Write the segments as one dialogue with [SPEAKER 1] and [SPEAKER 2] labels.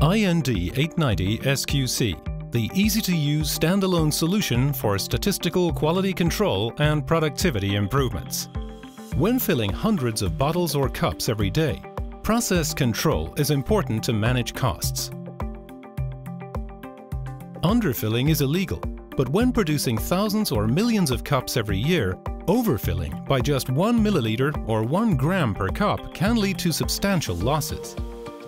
[SPEAKER 1] IND 890 SQC, the easy-to-use standalone solution for statistical quality control and productivity improvements. When filling hundreds of bottles or cups every day, process control is important to manage costs. Underfilling is illegal, but when producing thousands or millions of cups every year, overfilling by just 1 milliliter or 1 gram per cup can lead to substantial losses.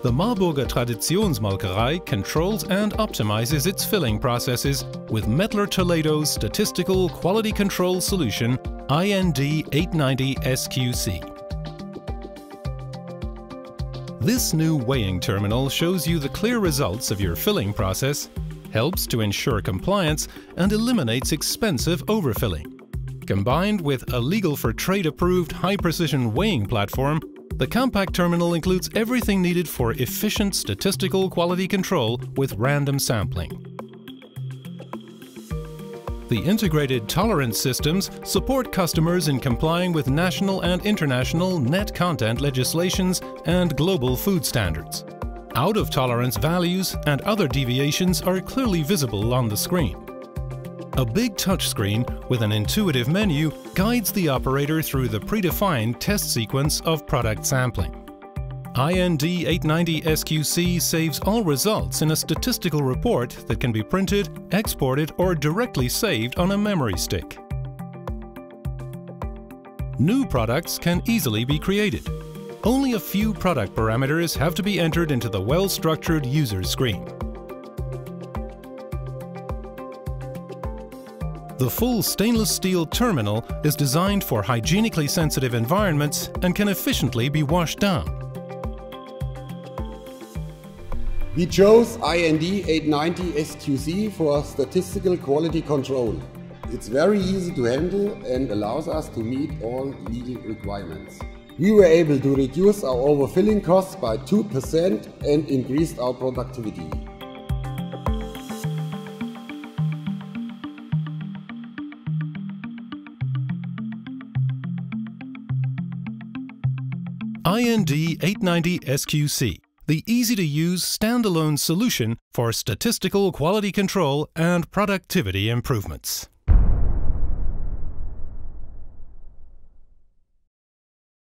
[SPEAKER 1] The Marburger Traditionsmolkerei controls and optimizes its filling processes with Mettler Toledo's statistical quality control solution IND 890 SQC. This new weighing terminal shows you the clear results of your filling process helps to ensure compliance and eliminates expensive overfilling. Combined with a legal for trade approved high precision weighing platform, the compact terminal includes everything needed for efficient statistical quality control with random sampling. The integrated tolerance systems support customers in complying with national and international net content legislations and global food standards. Out-of-tolerance values and other deviations are clearly visible on the screen. A big touchscreen with an intuitive menu guides the operator through the predefined test sequence of product sampling. IND 890 SQC saves all results in a statistical report that can be printed, exported or directly saved on a memory stick. New products can easily be created only a few product parameters have to be entered into the well-structured user screen. The full stainless steel terminal is designed for hygienically sensitive environments and can efficiently be washed down.
[SPEAKER 2] We chose IND 890 SQC for statistical quality control. It's very easy to handle and allows us to meet all legal requirements. We were able to reduce our overfilling costs by 2% and increased our productivity.
[SPEAKER 1] IND 890 SQC, the easy-to-use standalone solution for statistical quality control and productivity improvements.